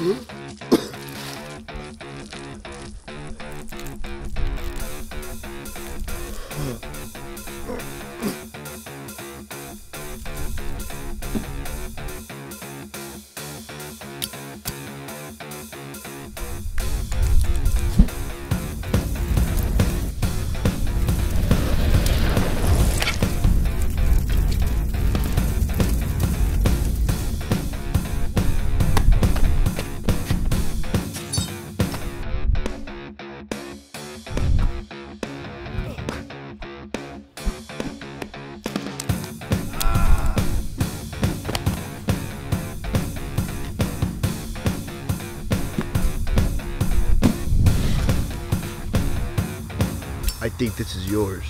Huh? I think this is yours.